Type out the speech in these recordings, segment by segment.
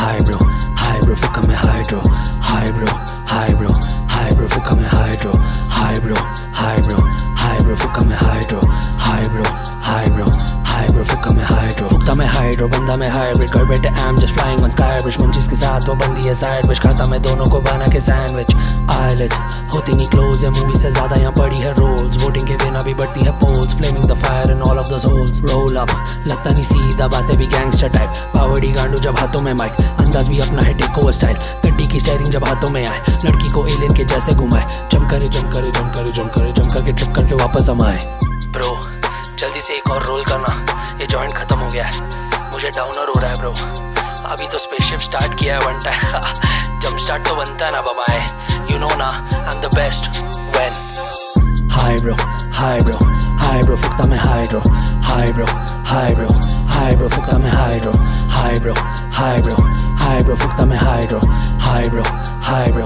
Hi bro, hi bro, hi bro, high bro, high bro, fuck में hydro. Hi bro, hi bro, hi bro, fuck में hydro. Hi bro, hi bro, hi bro, fuck में hydro. साथ वो बंदी है side bitch. खाता मैं दोनों को बना के sandwich. Eyelids होती नहीं close है मूवी से ज़्यादा यहाँ पड़ी है roles. वोटिंग के बिना भी बढ़ती है. Flaming the fire in all of those holes. Roll up लगता नहीं सीधा बातें भी gangster type. पावड़ी गांडू जब हाथों में माइक अंदाज भी अपना है टेक स्टाइल गड्डी की स्टेयरिंग जब हाथों में आए, लड़की को एलियन के जैसे घुमाए। जम करे जम करे जम करे जम करे जम करके ट्रिप करके वापस हम आए। ब्रो जल्दी से एक और रोल करना। ये जॉइंट खत्म हो गया है। मुझे डाउनर हो रहा है ब्रो अभी तो स्पेसशिप स्टार्ट किया है वन टाइम जम स्टार्ट तो बनता है ना बबाए यू नो ना I am the best when hi bro hi bro hi bro फुकता में hydro hi bro hi bro hi bro फुकता में hydro hi bro hi bro hi bro फुकता में hydro hi bro hi bro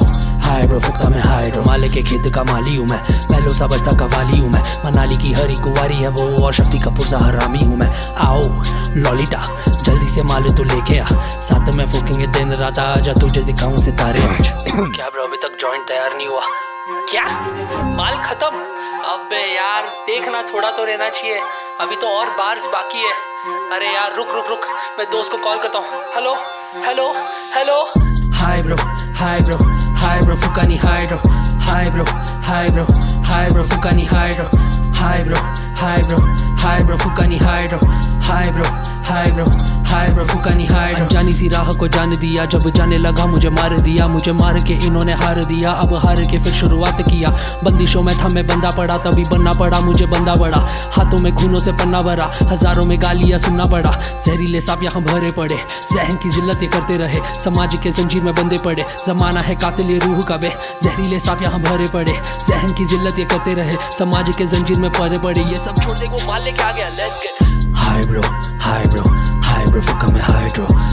hi bro फुकता में hydro माले के खेत का माली हूँ मैं। पहलो सा बजता कवाली हूँ मैं। मनाली की हरी कुंवारी है वो, और शक्ति कपूर सा हरामी हूँ मैं। आओ, लॉलीटा, जल्दी से माले तो लेके आ। साथ में फूकेंगे दिन रात, आजा तुझे दिखाऊँ सितारे। आज क्या ब्रो अभी तक जॉइंट तैयार नहीं हुआ? क्या? माल खत्म? अबे यार, देखना, थोड़ा तो रहना चाहिए। अभी तो और बार्स बाकी है। अरे यार रुक रुक रुक मैं दोस्त को कॉल करता हूँ hello hello hello hi bro hi bro hi bro फुकानी hi bro hi bro hi bro hi bro फुकानी hi bro hi bro hi bro hi bro फुकानी hi bro hi bro hi bro hi bro फुकानी hydro जानी सी राह को जान दिया, जब जाने लगा मुझे मार दिया, मुझे मार के इन्होंने हार दिया। अब हार के फिर शुरुआत किया। बंदिशों में था, मैं बंदा पड़ा, तभी बनना पड़ा, मुझे बंदा बड़ा। हाथों में खूनों से पन्ना भरा, हज़ारों में गालियाँ सुनना पड़ा। जहरीले सांप यहाँ भरे पड़े, जहन की जिल्लत ये करते रहे। समाज के जंजीर में बंदे पड़े, जमाना है कातिल, ये रूह कबे जहरीले सांप यहाँ भरे पड़े, जहन की जिल्लत ये करते रहे। समाज के जंजीर में पड़े पड़े, ये सब छोड़ दे, वो माल लेके आ गया let's get hi bro hi bro hi bro फुका में हाइड्रो हाय